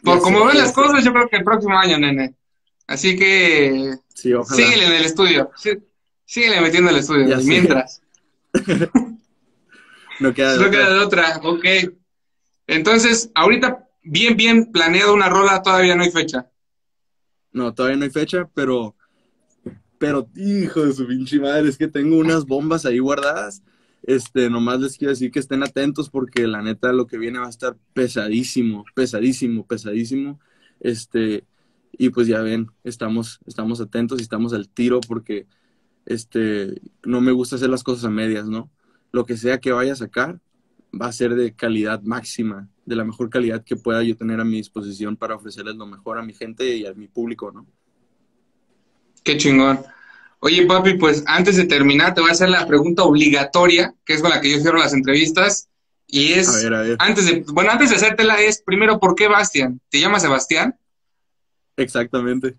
por como ven las cosas, yo creo que el próximo año, nene. Así que sí, síguele en el estudio. síguele metiendo en el estudio. mientras. <laughs> no queda de, no queda de otra. Ok. Entonces, ahorita bien, bien planeado una rola, todavía no hay fecha. No, todavía no hay fecha, pero, pero, hijo de su pinche madre, es que tengo unas bombas ahí guardadas. Este, nomás les quiero decir que estén atentos porque la neta lo que viene va a estar pesadísimo, pesadísimo, pesadísimo. Este, y pues ya ven, estamos, estamos atentos y estamos al tiro porque este, no me gusta hacer las cosas a medias, ¿no? Lo que sea que vaya a sacar va a ser de calidad máxima, de la mejor calidad que pueda yo tener a mi disposición para ofrecerles lo mejor a mi gente y a mi público, ¿no? Qué chingón. Oye, papi, pues antes de terminar, te voy a hacer la pregunta obligatoria, que es con la que yo cierro las entrevistas. Y es, a ver, a ver. antes de, bueno, antes de hacértela es, primero, ¿por qué Bastian? ¿Te llamas Sebastián? Exactamente.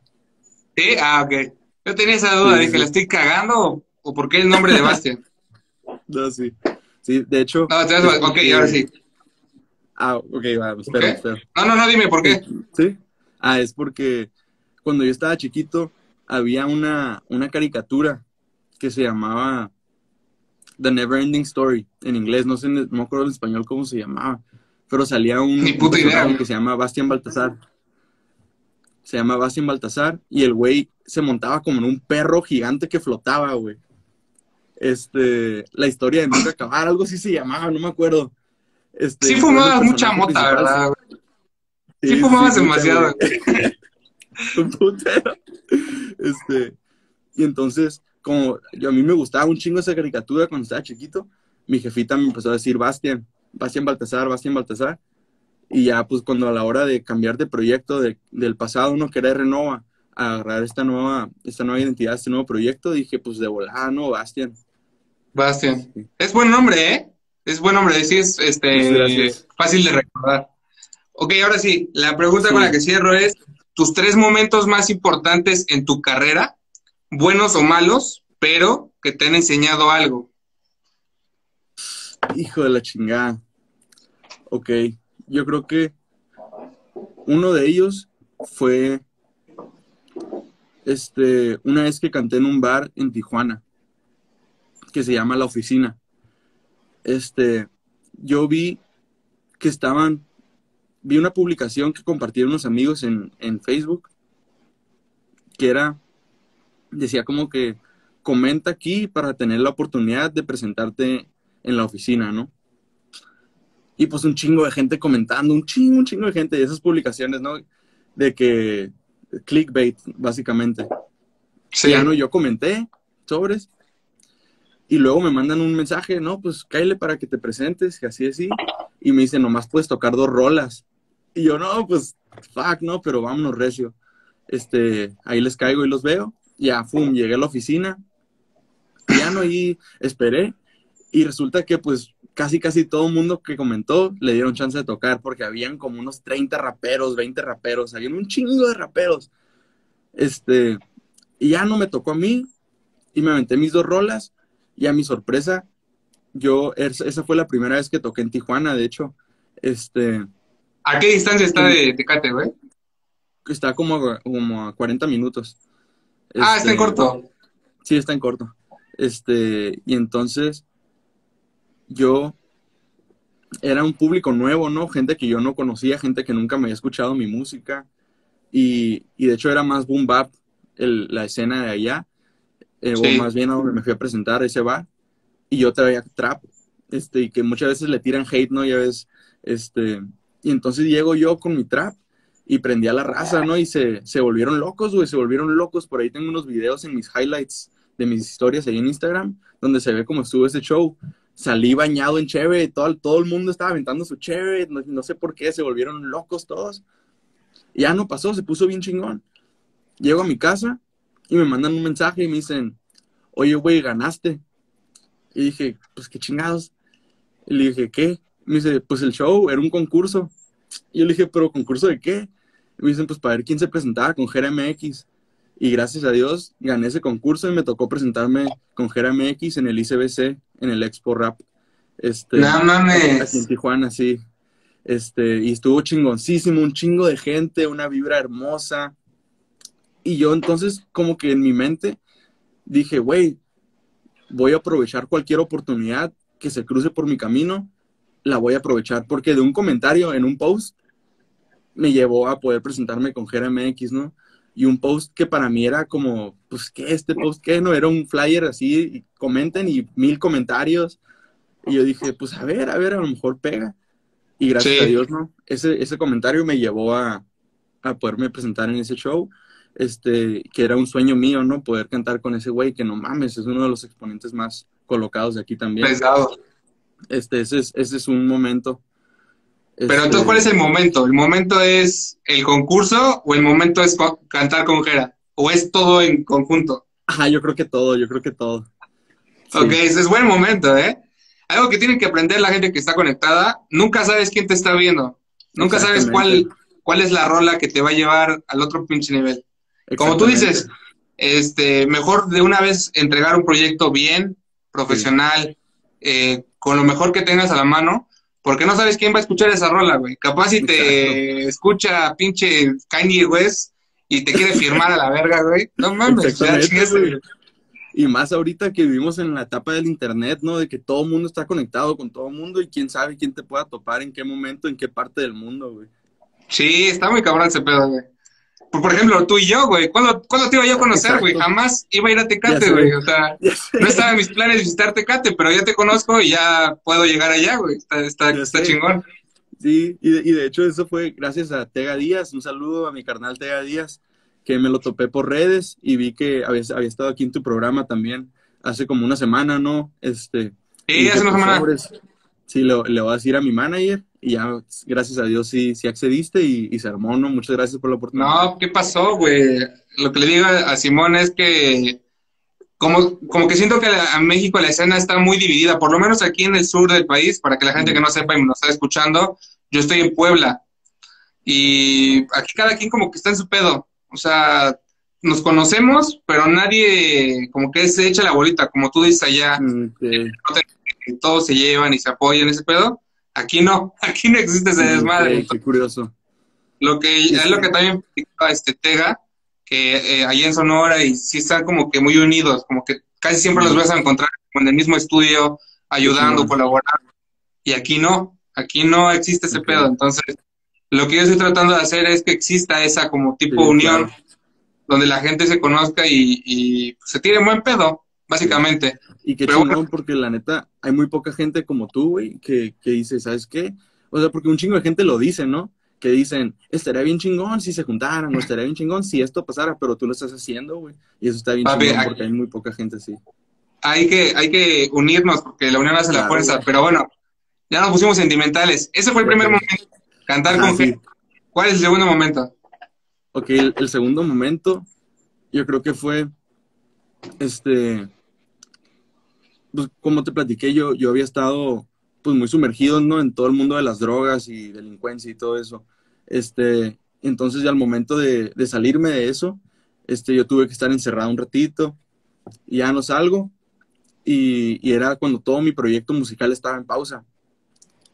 Sí, ah, ok. Yo tenía esa duda, de que ¿la estoy cagando o, por qué el nombre de Bastian? <laughs> no, sí. Sí, de hecho. No, te ok, ahora sí. Ah, ok, va, espera, espera. No, no, no, dime por qué. Sí. Ah, es porque cuando yo estaba chiquito había una, una caricatura que se llamaba The Never Ending Story en inglés, no sé, no me acuerdo en español cómo se llamaba, pero salía un, Ni puta idea. que se llama Bastian Baltasar se llama Bastian Baltasar, y el güey se montaba como en un perro gigante que flotaba, güey. Este, la historia de nunca acabar, algo así se llamaba, no me acuerdo. Este, sí fumabas mucha mota, ¿verdad? Sí, fumabas demasiado. <laughs> un putero. Este, y entonces, como yo, a mí me gustaba un chingo esa caricatura cuando estaba chiquito, mi jefita me empezó a decir Bastian, Bastian Baltasar, Bastian Baltasar. Y ya, pues cuando a la hora de cambiar de proyecto del pasado uno querer renova, agarrar esta nueva, esta nueva identidad, este nuevo proyecto, dije, pues de volada, ¿no? Bastian. Bastian. Es buen nombre, ¿eh? Es buen nombre, sí, es este, fácil de recordar. Ok, ahora sí, la pregunta con la que cierro es, tus tres momentos más importantes en tu carrera, buenos o malos, pero que te han enseñado algo. Hijo de la chingada. Ok yo creo que uno de ellos fue este, una vez que canté en un bar en Tijuana, que se llama La Oficina. Este, yo vi que estaban, vi una publicación que compartieron unos amigos en, en Facebook, que era, decía como que comenta aquí para tener la oportunidad de presentarte en la oficina, ¿no? Y pues un chingo de gente comentando, un chingo, un chingo de gente de esas publicaciones, ¿no? De que clickbait, básicamente. Sí. Ya no, yo comenté sobres. Y luego me mandan un mensaje, no, pues cállale para que te presentes, que así así. Y me dicen, nomás puedes tocar dos rolas. Y yo, no, pues, fuck, no, pero vámonos recio. Este, ahí les caigo y los veo. Ya, fum, llegué a la oficina. Ya no, y esperé. Y resulta que, pues, casi, casi todo el mundo que comentó le dieron chance de tocar porque habían como unos 30 raperos, 20 raperos, habían un chingo de raperos. Este, y ya no me tocó a mí y me aventé mis dos rolas y a mi sorpresa, yo, esa fue la primera vez que toqué en Tijuana, de hecho. Este, ¿A qué distancia está de Tecate, güey? Está como a, como a 40 minutos. ah, está en este, corto. Sí, está en corto. Este, y entonces yo era un público nuevo, ¿no? Gente que yo no conocía, gente que nunca me había escuchado mi música. Y, y de hecho era más boom bap la escena de allá. Eh, o más bien a donde me fui a presentar ese bar. Y yo traía trap. Este, y que muchas veces le tiran hate, ¿no? Ya ves, este. Y entonces llego yo con mi trap y prendí a la raza, ¿no? Y se, se volvieron locos, güey, se volvieron locos. Por ahí tengo unos videos en mis highlights de mis historias ahí en Instagram, donde se ve cómo estuvo ese show salí bañado en cheve, todo, todo el mundo estaba aventando su cheve, no, sé por qué, se volvieron locos todos. ya no pasó, se puso bien chingón. Llego a mi casa y me mandan un mensaje y me dicen, oye, güey, ganaste. Y dije, pues qué chingados. Y le dije, ¿qué? Me dice, pues el show, era un concurso. Y yo le dije, ¿pero concurso de qué? Y me dicen, pues para ver quién se presentaba con GRMX. Y gracias a Dios gané ese concurso y me tocó presentarme con GRMX en el ICBC, en el Expo Rap. Este, no mames. Aquí en Tijuana, sí. Este, y estuvo chingoncísimo, un chingo de gente, una vibra hermosa. Y yo entonces, como que en mi mente, dije, güey, voy a aprovechar cualquier oportunidad que se cruce por mi camino, la voy a aprovechar, porque de un comentario en un post me llevó a poder presentarme con GRMX, ¿no? y un post que para mí era como, pues, ¿qué? Este post, ¿qué? No, era un flyer así, y comenten y mil comentarios. Y yo dije, pues, a ver, a ver, a lo mejor pega. Y gracias a Dios, ¿no? Ese, ese comentario me llevó a, a poderme presentar en ese show, este, que era un sueño mío, ¿no? Poder cantar con ese güey, que no mames, es uno de los exponentes más colocados de aquí también. Pesado. Este, ese es, ese es un momento pero entonces, ¿cuál es el momento? ¿El momento es el concurso o el momento es cantar con Jera? ¿O es todo en conjunto? Ajá, yo creo que todo, yo creo que todo. Ok, ese es buen momento, ¿eh? Algo que tiene que aprender la gente que está conectada, nunca sabes quién te está viendo. Nunca sabes cuál, cuál es la rola que te va a llevar al otro pinche nivel. Como tú dices, este, mejor de una vez entregar un proyecto bien, profesional, eh, con lo mejor que tengas a la mano, porque no sabes quién va a escuchar esa rola, güey. Capaz si te escucha pinche Kanye West y te quiere firmar a la verga, güey. No mames. Y más ahorita que vivimos en la etapa del internet, ¿no? De que todo el mundo está conectado con todo el mundo y quién sabe quién te pueda topar en qué momento, en qué parte del mundo, güey. Sí, está muy cabrón ese pedo, güey. Por ejemplo, tú y yo, güey. ¿Cuándo, te iba yo a conocer, güey? Jamás iba a ir a Tecate, güey. O <laughs> sea, no estaba en mis planes visitar Tecate, pero ya te conozco y ya puedo llegar allá, güey. Está, está, chingón. Sí, y de, y de, hecho eso fue gracias a Tega Díaz. Un saludo a mi carnal Tega Díaz, que me lo topé por redes y vi que había, había estado aquí en tu programa también hace como una semana, ¿no? Este, sí, hace una semana. sí, le voy a decir a mi manager y ya, gracias a Dios, sí, sí accediste y, se armó, ¿no? Muchas gracias por la oportunidad. No, ¿qué pasó, güey? Lo que le digo a, Simón es que como, como que siento que a México la escena está muy dividida, por lo menos aquí en el sur del país, para que la gente que no sepa y nos está escuchando, yo estoy en Puebla y aquí cada quien como que está en su pedo, o sea, nos conocemos, pero nadie como que se echa la bolita, como tú dices allá, mm, todos se llevan y se apoyan ese pedo. Aquí no, <laughs> aquí no existe ese desmadre. qué curioso. Lo que es lo que también este Tega, que eh, allá en Sonora y sí están como que muy unidos, como que casi siempre los vas a encontrar en el mismo estudio, ayudando, colaborando. Y aquí no, aquí no existe ese pedo. Entonces, lo que yo estoy tratando de hacer es que exista esa como tipo unión, donde la gente se conozca y, se tire buen pedo, básicamente. Y qué chingón, porque la neta, hay muy poca gente como tú, güey, que, que dice, ¿sabes qué? O sea, porque un chingo de gente lo dice, ¿no? Que dicen, estaría bien chingón si se juntaran, o estaría bien chingón si esto pasara, pero tú lo estás haciendo, güey. Y eso está bien chingón porque hay muy poca gente así. Hay que, hay que unirnos, porque la unión hace la fuerza. Pero bueno, ya nos pusimos sentimentales. Ese fue el primer momento. Cantar con gente. ¿Cuál es el segundo momento? Ok, el, segundo momento, yo creo que fue, este, pues como te platiqué, yo, yo había estado pues muy sumergido, ¿no? En todo el mundo de las drogas y delincuencia y todo eso. Este, entonces ya al momento de, salirme de eso, este, yo tuve que estar encerrado un ratito y ya no salgo. Y, y, era cuando todo mi proyecto musical estaba en pausa.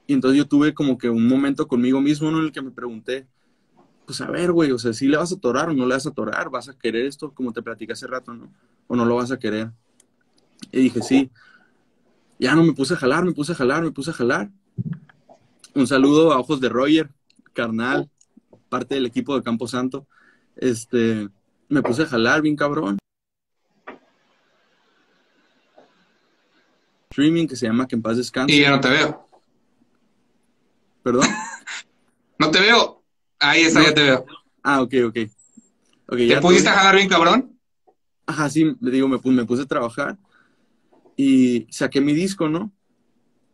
Y entonces yo tuve como que un momento conmigo mismo en el que me pregunté, pues a ver, güey, o sea, si le vas a atorar o no le vas a atorar, vas a querer esto, como te platicé hace rato, ¿no? O no lo vas a querer. Y dije, sí. Ya no me puse a jalar, me puse a jalar, me puse a jalar. Un saludo a Ojos de Roger, carnal, parte del equipo de Campo Santo. Este, me puse a jalar bien cabrón. Streaming que se llama Que en paz descanse. Y ya no te veo. ¿Perdón? <laughs> no te veo. Ahí está, ya te veo. Ah, ok, ok. okay ¿Te pudiste jalar bien, cabrón? Ajá, sí, le digo, me, me puse a trabajar y saqué mi disco, ¿no?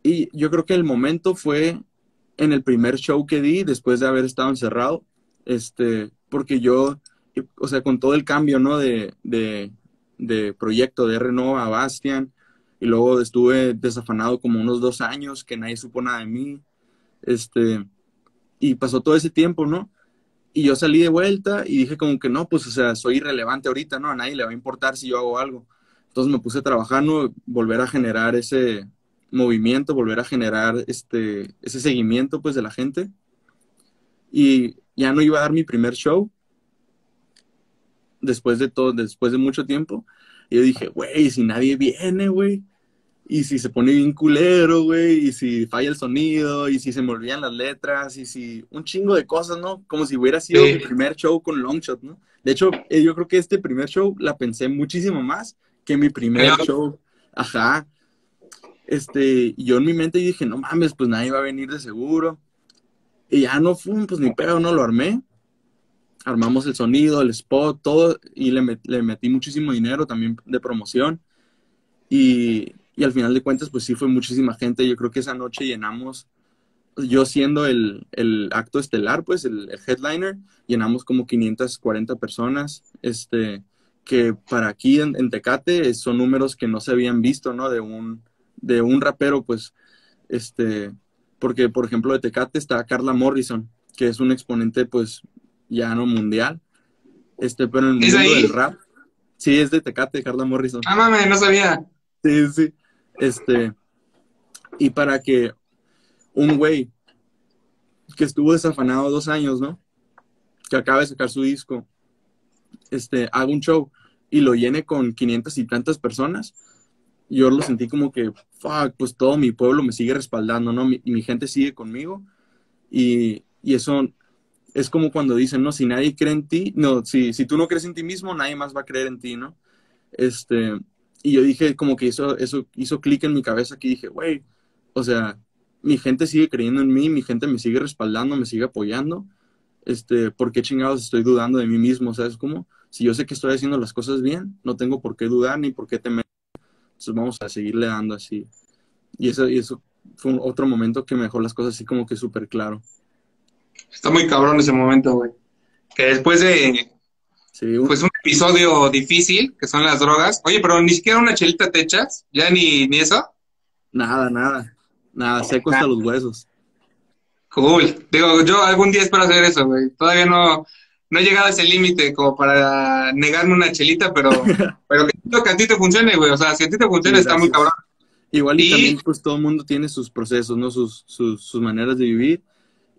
Y yo creo que el momento fue en el primer show que di después de haber estado encerrado, este, porque yo, o sea, con todo el cambio, ¿no? De, de, proyecto de Renault a Bastian, y luego estuve desafanado como unos dos años que nadie supo nada de mí, este, y pasó todo ese tiempo, ¿no? Y yo salí de vuelta y dije como que no, pues, o sea, soy irrelevante ahorita, ¿no? A nadie le va a importar si yo hago algo. Entonces me puse a trabajar, ¿no? Volver a generar ese movimiento, volver a generar este, ese seguimiento, pues, de la gente. Y ya no iba a dar mi primer show después de todo, después de mucho tiempo. Y yo dije, güey, si nadie viene, güey, y si se pone bien culero, güey, y si falla el sonido, y si se me olvidan las letras, y si un chingo de cosas, ¿no? Como si hubiera sido mi primer show con Longshot, ¿no? De hecho, eh, yo creo que este primer show la pensé muchísimo más que mi primer show. Ajá. Este, yo en mi mente dije, no mames, pues nadie va a venir de seguro. Y ya no fue, pues ni pedo, no lo armé. Armamos el sonido, el spot, todo, y le, le metí muchísimo dinero también de promoción. Y, y al final de cuentas, pues sí fue muchísima gente. Yo creo que esa noche llenamos, yo siendo el, el acto estelar, pues el, headliner, llenamos como 540 personas, este, que para aquí en, Tecate son números que no se habían visto, ¿no? De un, de un rapero, pues, este, porque por ejemplo de Tecate está Carla Morrison, que es un exponente, pues, ya no mundial, este, pero en el mundo del rap. Sí, es de Tecate, Carla Morrison. Ah, mames, no sabía. Sí, sí. Este, y para que un güey que estuvo desafanado dos años, ¿no? Que acaba de sacar su disco, este, haga un show y lo llene con 500 y tantas personas, yo lo sentí como que, fuck, pues todo mi pueblo me sigue respaldando, ¿no? y mi gente sigue conmigo. Y, y, eso es como cuando dicen, ¿no? Si nadie cree en ti, no, si, si tú no crees en ti mismo, nadie más va a creer en ti, ¿no? Este, y yo dije, como que eso, eso hizo clic en mi cabeza que dije, güey, o sea, mi gente sigue creyendo en mí, mi gente me sigue respaldando, me sigue apoyando. Este, ¿por qué chingados estoy dudando de mí mismo? ¿Sabes cómo? Si yo sé que estoy haciendo las cosas bien, no tengo por qué dudar ni por qué temer. Entonces vamos a seguirle dando así. Y eso, y eso fue otro momento que me dejó las cosas así como que súper claro. Está muy cabrón ese momento, güey. Que después de, pues un episodio difícil, que son las drogas. Oye, pero ni siquiera una chelita te echas, ya ni, ni eso. Nada, nada. Nada, seco hasta los huesos. Cool. Digo, yo algún día espero hacer eso, güey. Todavía no, no he llegado a ese límite como para negarme una chelita, pero, <laughs> pero que, a ti te funcione, güey. O sea, si a ti te funciona, está muy cabrón. Igual y, también, pues todo el mundo tiene sus procesos, ¿no? Sus, sus, sus maneras de vivir.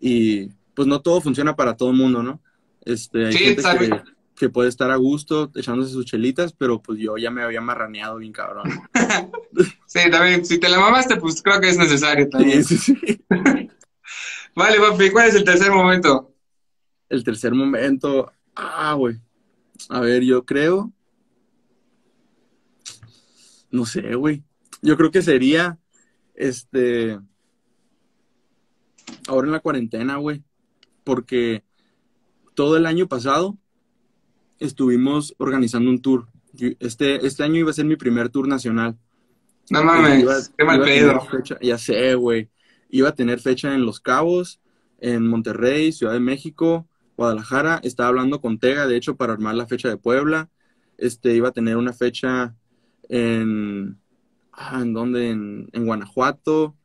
Y pues no todo funciona para todo el mundo, ¿no? Este, hay gente que, que puede estar a gusto echándose sus chelitas, pero pues yo ya me había marraneado bien cabrón. <laughs> sí, también, si te la mamaste, pues creo que es necesario también. Sí, sí, sí. <laughs> vale, papi, ¿cuál es el tercer momento? El tercer momento, ah, güey. A ver, yo creo. No sé, güey. Yo creo que sería, este, ahora en la cuarentena, güey. Porque todo el año pasado estuvimos organizando un tour. Este, este año iba a ser mi primer tour nacional. No mames, qué mal pedo. ya sé, güey. Iba a tener fecha en Los Cabos, en Monterrey, Ciudad de México, Guadalajara. Estaba hablando con Tega, de hecho, para armar la fecha de Puebla. Este, iba a tener una fecha en... Ah, ¿En dónde? En, en Guanajuato.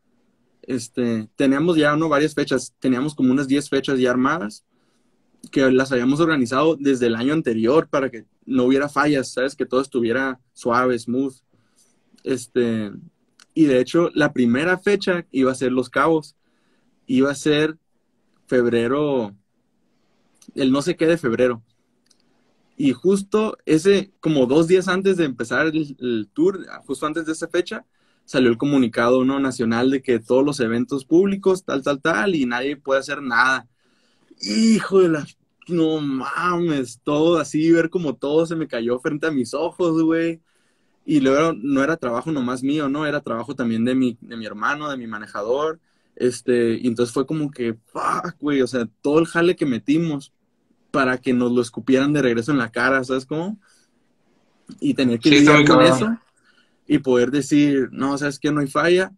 Este, teníamos ya, ¿no? Varias fechas. Teníamos como unas 10 fechas ya armadas que las habíamos organizado desde el año anterior para que no hubiera fallas, ¿sabes? Que todo estuviera suave, smooth. Este, y de hecho, la primera fecha iba a ser Los Cabos. Iba a ser febrero, el no sé qué de febrero. Y justo ese, como dos días antes de empezar el, tour, justo antes de esa fecha, salió el comunicado ¿no? nacional de que todos los eventos públicos, tal, tal, tal, y nadie puede hacer nada hijo de la, no mames, todo así, ver como todo se me cayó frente a mis ojos, güey. Y luego no era trabajo nomás mío, ¿no? Era trabajo también de mi, de mi hermano, de mi manejador. Este, y entonces fue como que, fuck, güey, o sea, todo el jale que metimos para que nos lo escupieran de regreso en la cara, ¿sabes cómo? Y tener que lidiar con eso y poder decir, no, ¿sabes qué? No hay falla,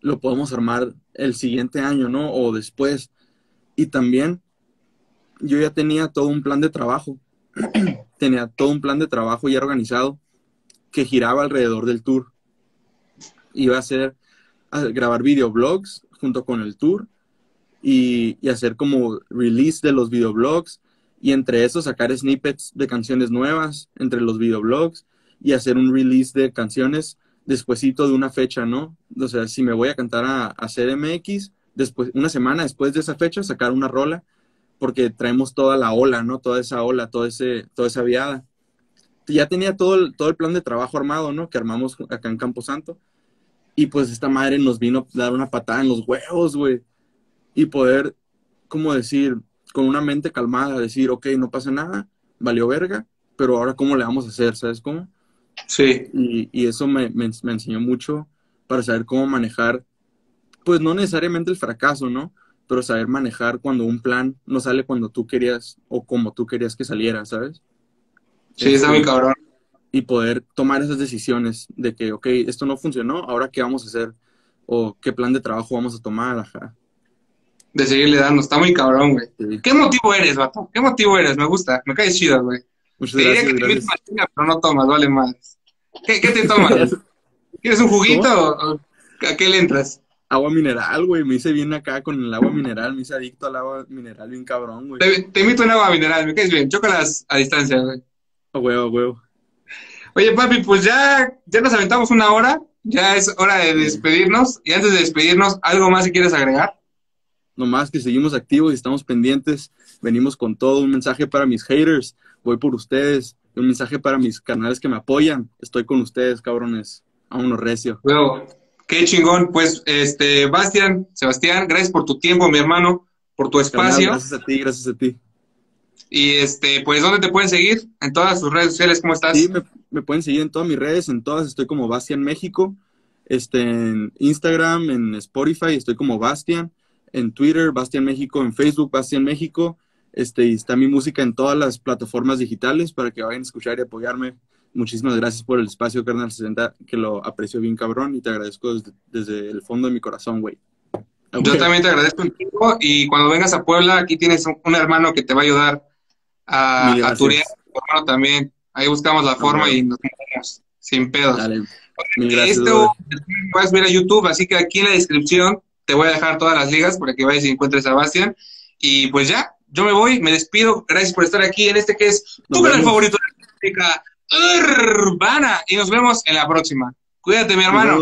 lo podemos armar el siguiente año, ¿no? O después. Y también yo ya tenía todo un plan de trabajo. <clears throat> tenía todo un plan de trabajo ya organizado que giraba alrededor del tour. Iba a a grabar videoblogs junto con el tour y, y, hacer como release de los videoblogs y entre eso sacar snippets de canciones nuevas entre los videoblogs y hacer un release de canciones despuesito de una fecha, ¿no? O sea, si me voy a cantar a, a CDMX, después, una semana después de esa fecha, sacar una rola porque traemos toda la ola, ¿no? Toda esa ola, todo ese, toda esa viada. Ya tenía todo el, todo el plan de trabajo armado, ¿no? Que armamos acá en Campo Santo. Y pues esta madre nos vino a dar una patada en los huevos, güey. Y poder, como decir, con una mente calmada, decir, ok, no pasa nada, valió verga, pero ahora cómo le vamos a hacer, ¿sabes cómo? Sí. Y, y eso me, me, me enseñó mucho para saber cómo manejar, pues no necesariamente el fracaso, ¿no? pero saber manejar cuando un plan no sale cuando tú querías o como tú querías que saliera, ¿sabes? Sí, está muy este, cabrón. Y poder tomar esas decisiones de que, ok, esto no funcionó, ahora qué vamos a hacer o qué plan de trabajo vamos a tomar, ajá. De seguirle dando, está muy cabrón, güey. ¿Qué motivo eres, vato? ¿Qué motivo eres? Me gusta, me caes chido, güey. Muchas te gracias, diría que gracias. pero no tomas, vale más. ¿Qué, qué te tomas? <laughs> ¿Quieres un juguito o a qué le entras? agua mineral, güey. Me hice bien acá con el agua mineral. Me hice adicto al agua mineral bien cabrón, güey. Te, invito a un agua mineral. Me quedes bien. Chócalas a distancia, güey. A huevo, huevo. Oye, papi, pues ya, ya nos aventamos una hora. Ya es hora de despedirnos. Y antes de despedirnos, ¿algo más que quieres agregar? Nomás que seguimos activos y estamos pendientes. Venimos con todo. Un mensaje para mis haters. Voy por ustedes. Un mensaje para mis canales que me apoyan. Estoy con ustedes, cabrones. Vámonos recio. Luego. Qué chingón. Pues, este, Bastian, Sebastián, gracias por tu tiempo, mi hermano, por tu espacio. Gracias a ti, gracias a ti. Y este, pues, ¿dónde te pueden seguir? En todas tus redes sociales, ¿cómo estás? Sí, me, pueden seguir en todas mis redes, en todas estoy como Bastian México, este, en Instagram, en Spotify, estoy como Bastian, en Twitter, Bastian México, en Facebook, Bastian México, este, y está mi música en todas las plataformas digitales para que vayan a escuchar y apoyarme muchísimas gracias por el espacio, Carnal 60, que lo aprecio bien cabrón y te agradezco desde, el fondo de mi corazón, güey. Yo también te agradezco tiempo y cuando vengas a Puebla, aquí tienes un, hermano que te va a ayudar a, a tu hermano también. Ahí buscamos la forma y nos movemos sin pedos. Dale. gracias, Esto puedes ver a YouTube, así que aquí en la descripción te voy a dejar todas las ligas para que vayas y encuentres a Bastian. Y pues ya, yo me voy, me despido. Gracias por estar aquí en este que es tu canal favorito de la música urbana. Y nos vemos en la próxima. Cuídate, mi hermano.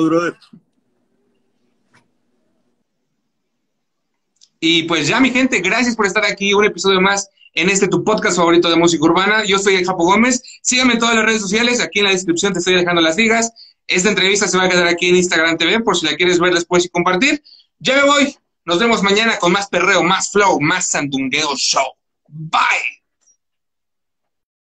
Y pues ya, mi gente, gracias por estar aquí. Un episodio más en este tu podcast favorito de música urbana. Yo soy el Japo Gómez. Síganme en todas las redes sociales. Aquí en la descripción te estoy dejando las ligas. Esta entrevista se va a quedar aquí en Instagram TV por si la quieres ver después y compartir. Ya me voy. Nos vemos mañana con más perreo, más flow, más sandungueo show. Bye.